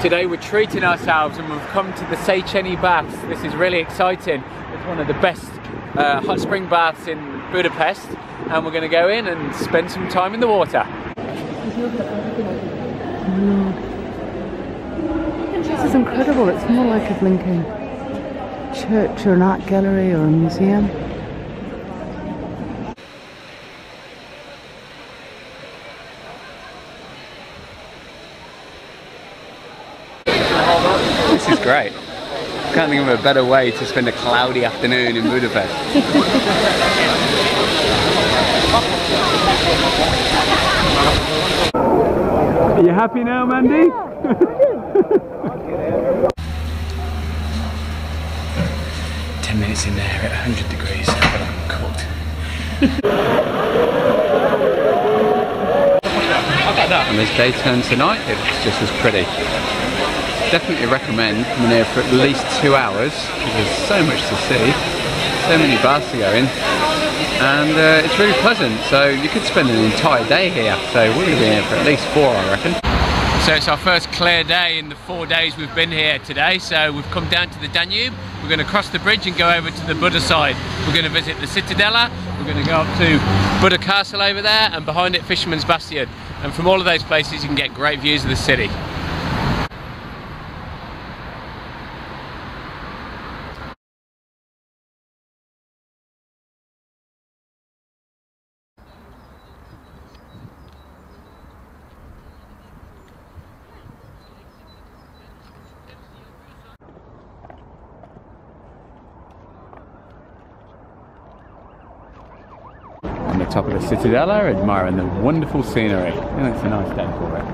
Today we're treating ourselves and we've come to the Széchenyi Baths. This is really exciting. It's one of the best uh, hot spring baths in Budapest and we're going to go in and spend some time in the water. This is incredible. It's more like a blinking church or an art gallery or a museum. This is great. Can't think of a better way to spend a cloudy afternoon in Budapest. Are you happy now, Mandy? Ten minutes in there at 100 degrees, but I'm cooked. and as day turns tonight, it's just as pretty. Definitely recommend coming here for at least two hours because there's so much to see, so many bars to go in, and uh, it's really pleasant. So you could spend an entire day here. So we're going to be here for at least four, I reckon. So it's our first clear day in the four days we've been here today. So we've come down to the Danube. We're going to cross the bridge and go over to the Buda side. We're going to visit the Citadella. We're going to go up to Buda Castle over there and behind it Fisherman's Bastion. And from all of those places you can get great views of the city. Top of the Citadella, admiring the wonderful scenery. Think it's a nice day for it.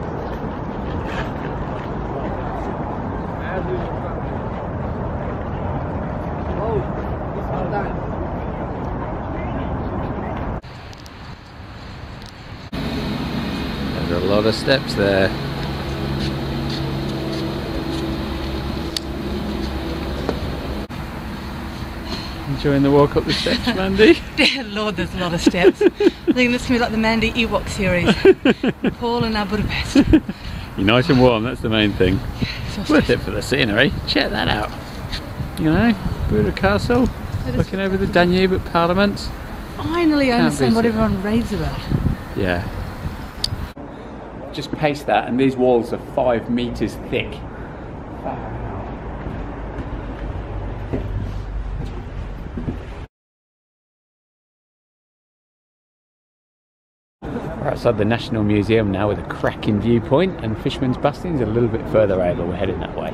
There's a lot of steps there. Enjoying the walk up the steps, Mandy? Dear Lord, there's a lot of steps. I think this can be like the Mandy Ewok series. Paul and our Budapest. You're nice and warm, that's the main thing. So Worth it for the scenery. Check that out. You know, Buda Castle, looking over the Danube at Parliament. Finally, I understand what everyone raves about. Yeah. Just paste that, and these walls are five meters thick. We're outside the National Museum now with a cracking viewpoint, and Fisherman's Bastion's a little bit further but we're heading that way.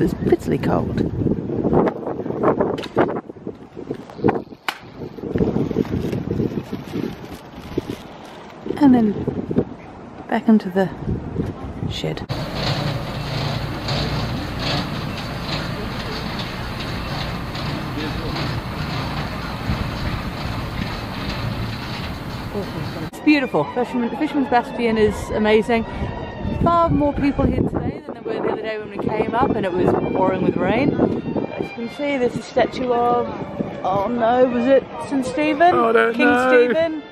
It's bitterly cold. And then back into the shed. It's beautiful. Fisherman, Fisherman's Bastion is amazing. Far more people here today than there were the other day when we came up and it was pouring with rain. As you can see, there's a statue of, oh no, was it St. Stephen? Oh, I don't King know. Stephen?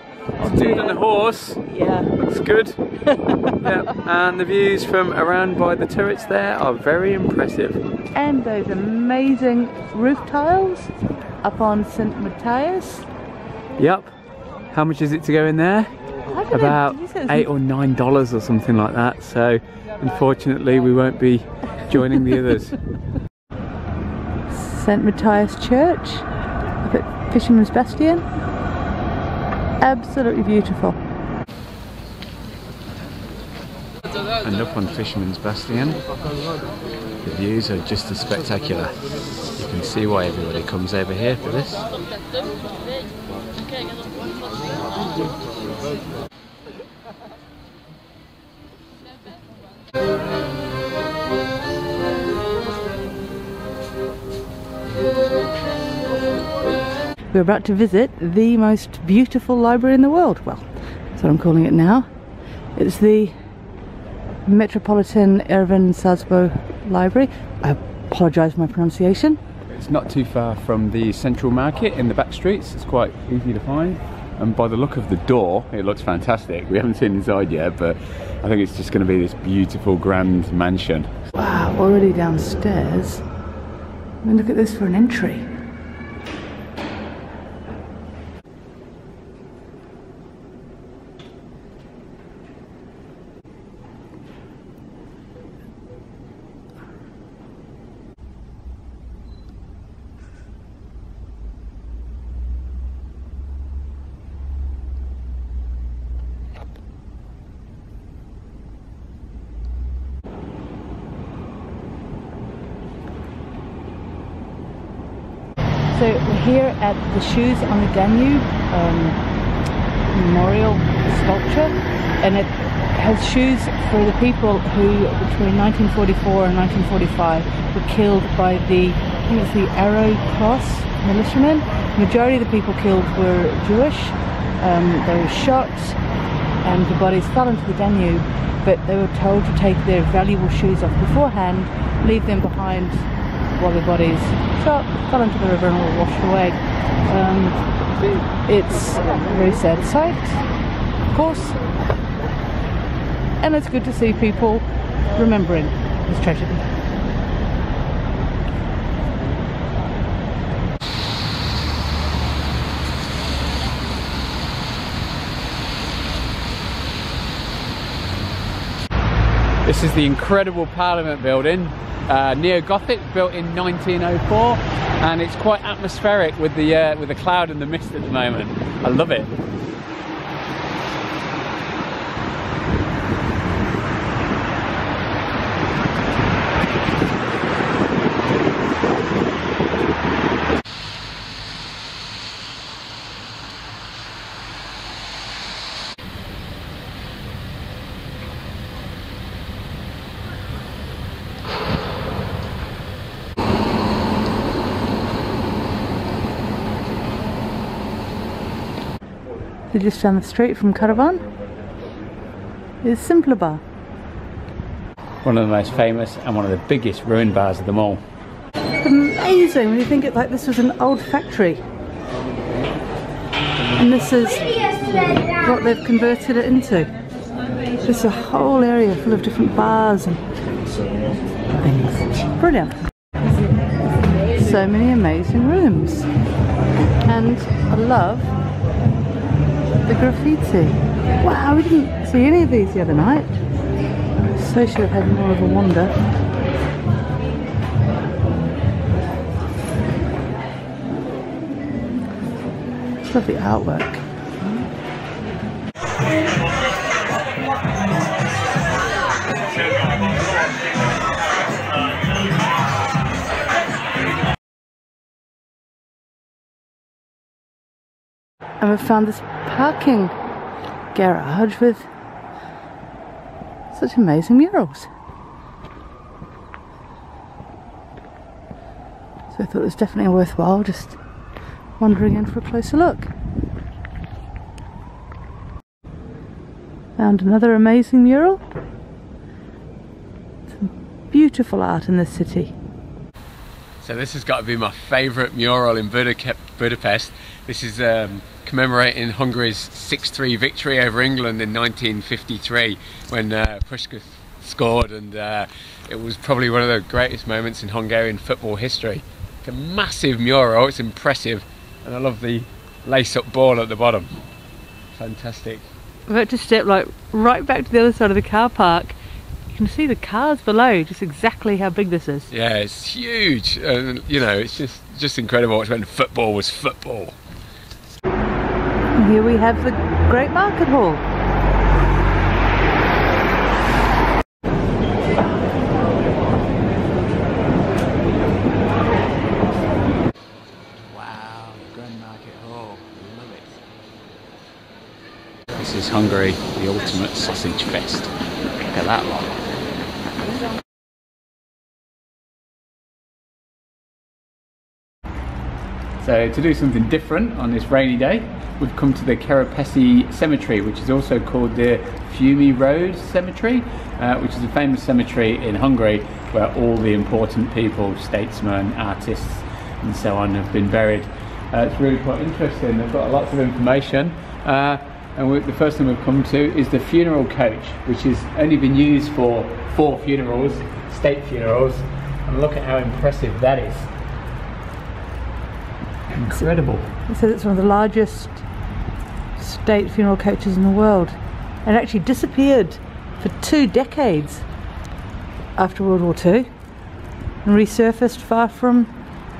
Dude and the horse. Yeah. Looks good. yeah. And the views from around by the turrets there are very impressive. And those amazing roof tiles up on St. Matthias. Yep. How much is it to go in there? I know, About did you say it was- eight or nine dollars or something like that. So unfortunately we won't be joining the others. St. Matthias Church up at Fisherman's Bastion. Absolutely beautiful. And up on Fisherman's Bastion, the views are just as spectacular. You can see why everybody comes over here for this. We're about to visit the most beautiful library in the world. Well, that's what I'm calling it now. It's the Metropolitan Ervin Szabó Library. I apologise for my pronunciation. It's not too far from the central market in the back streets. It's quite easy to find. And by the look of the door, it looks fantastic. We haven't seen inside yet, but I think it's just going to be this beautiful grand mansion. Wow, already downstairs. I mean, look at this for an entry. So we're here at the Shoes on the Danube um, memorial sculpture, and it has shoes for the people who, between 1944 and 1945, were killed by the, I think it's the Arrow Cross militiamen. The majority of the people killed were Jewish. Um, they were shot, and the bodies fell into the Danube. But they were told to take their valuable shoes off beforehand, leave them behind while their bodies fell, fell into the river and were washed away. Um, it's a very sad sight, of course, and it's good to see people remembering this tragedy. This is the incredible Parliament building, uh, neo-Gothic, built in 1904, and it's quite atmospheric with the uh, with the cloud and the mist at the moment. I love it. So just down the street from Karavan is Szimpla Bar. One of the most famous and one of the biggest ruined bars of them all. Amazing when you think it like this was an old factory. And this is what they've converted it into. Just a whole area full of different bars and things. Brilliant. So many amazing rooms. And I love the graffiti. Wow, we didn't see any of these the other night. So should have had more of a wander. Lovely artwork. And we found this parking garage with such amazing murals. So I thought it was definitely worthwhile just wandering in for a closer look. Found another amazing mural. Some beautiful art in this city. So this has got to be my favourite mural in Budapest. This is um, commemorating Hungary's 6-3 victory over England in 1953 when uh, Puskás scored and uh, it was probably one of the greatest moments in Hungarian football history. It's a massive mural, it's impressive and I love the lace-up ball at the bottom. Fantastic. We're about to step like right back to the other side of the car park. You can see the cars below, just exactly how big this is. Yeah, it's huge. And you know, it's just just incredible. It's when football was football. Here we have the Great Market Hall. Wow, Grand Market Hall. Love it. This is Hungary, the ultimate sausage fest. Look at that lot. So to do something different on this rainy day, we've come to the Kerepesi Cemetery, which is also called the Fiume Road Cemetery, uh, which is a famous cemetery in Hungary where all the important people, statesmen, artists, and so on have been buried. Uh, it's really quite interesting. They've got lots of information. Uh, and we, the first thing we've come to is the funeral coach, which has only been used for four funerals, state funerals. And look at how impressive that is. Incredible. It says it's one of the largest state funeral coaches in the world. It actually disappeared for two decades after World War II and resurfaced far from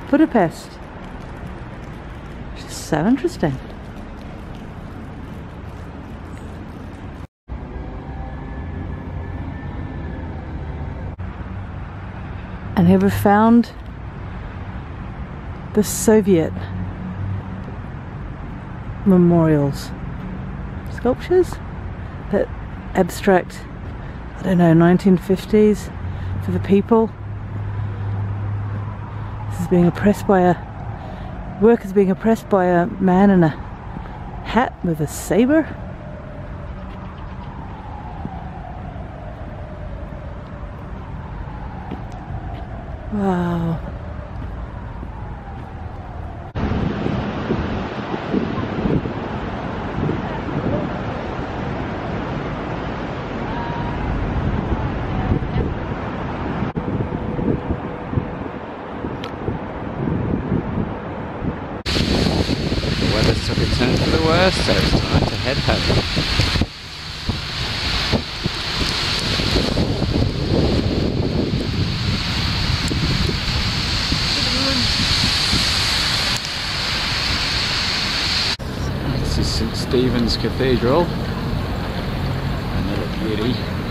Budapest. Which is so interesting. And we found the Soviet memorials. Sculptures that abstract I don't know 1950s for the people. This is being oppressed by a workers being oppressed by a man in a hat with a saber. Wow The weather's took turn for the worst, so it's time to head home. This is St Stephen's Cathedral. Another beauty.